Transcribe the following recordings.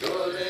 Dole.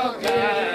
Democracia.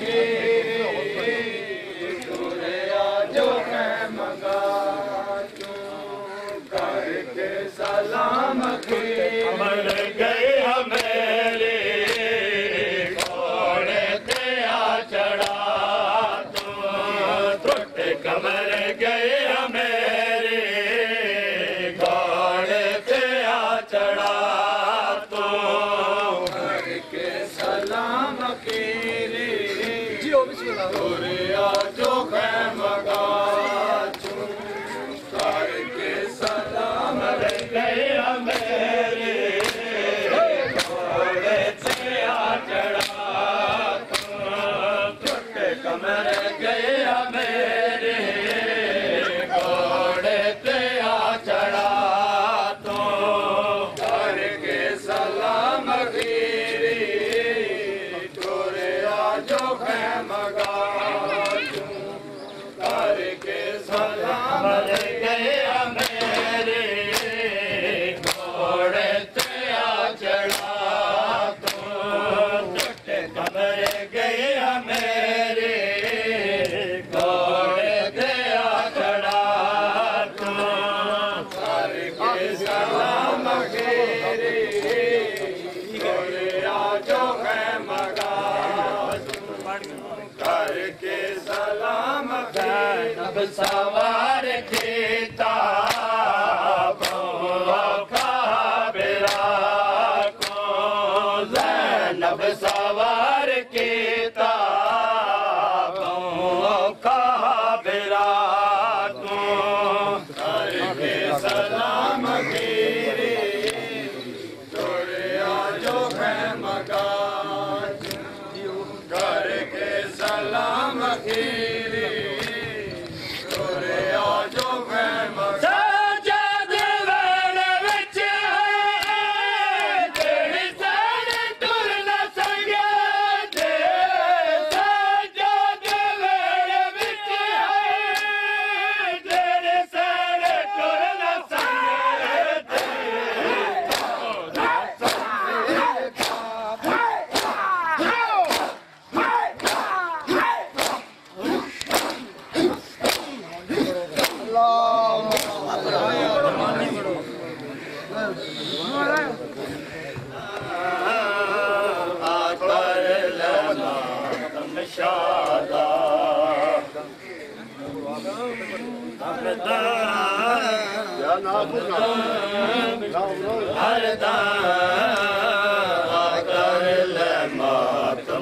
Okay. Jaya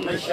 श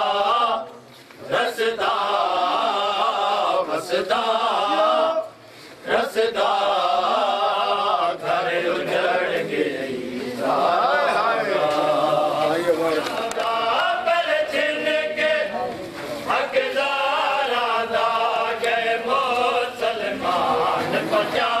rasda, घरे उजड़ गई पर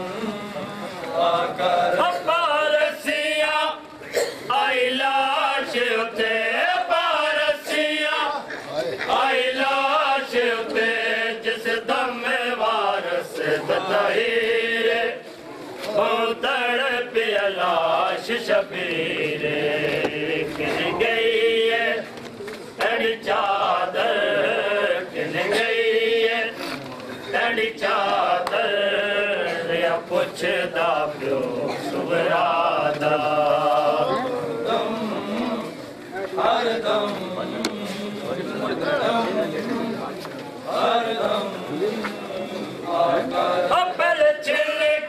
लाश शबीरे किन गई है तड़ चादर किन गई है तड़ चादर या पुछदा पियो सुबरादा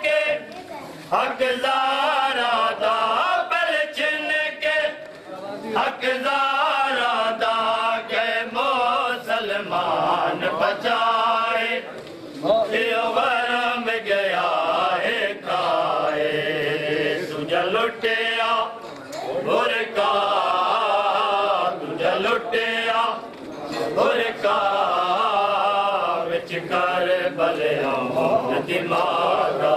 के हकदारा मुसलमान बचाए। वरम लुटिया बुरका तुझा लुटिया बुरका विच कर बलिया दिमागा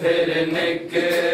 फिर निकले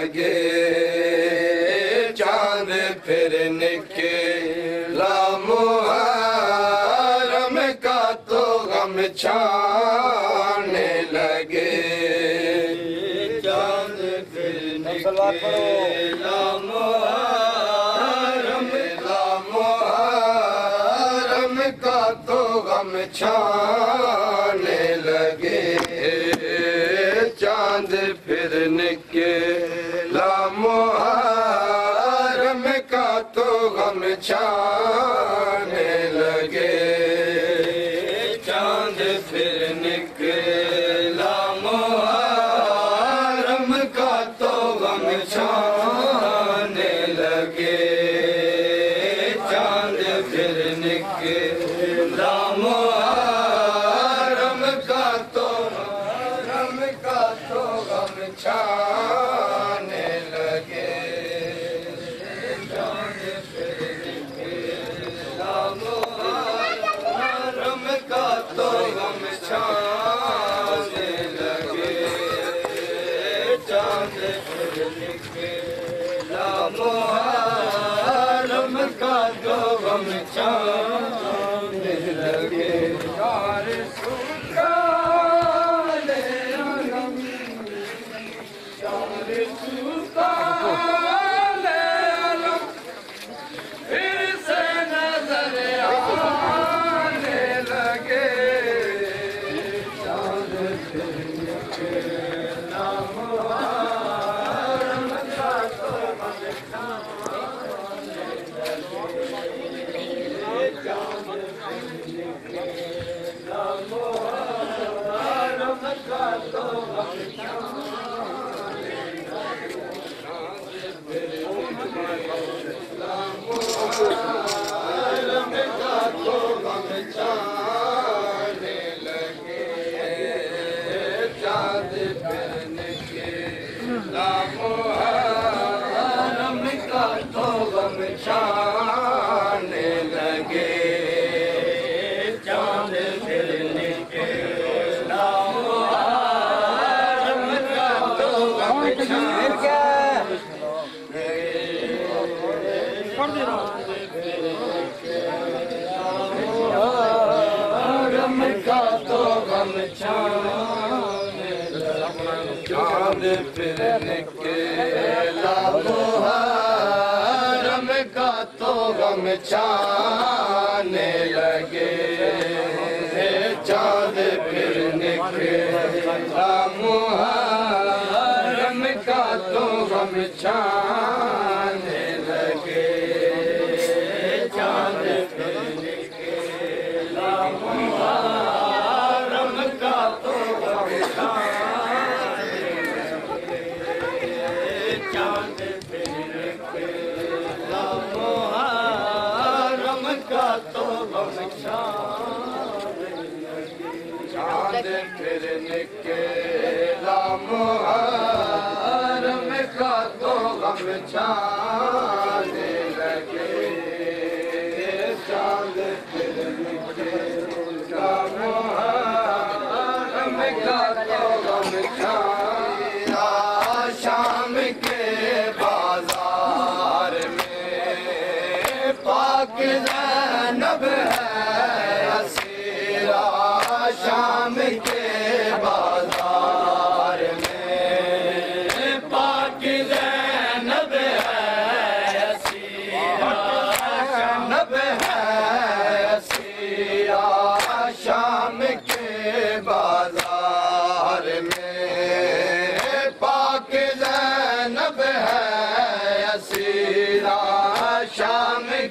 लॻे चांद फिरनि खेो का तो गम छाने लगे। चांद फिर निकिला मुहरम का तो गम छान چاند لگے چاند चांद फिक रमका गम का तो गम चाँद फिर निकेला रम का गम चाने लगे चाँद फिर निकेला मुहा चार Chai.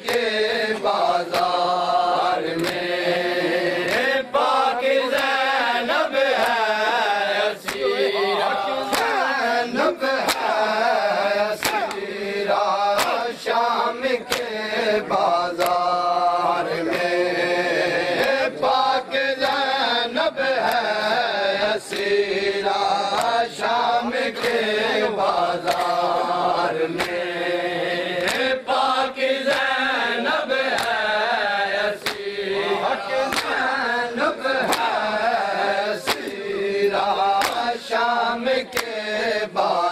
کے بازار के बाद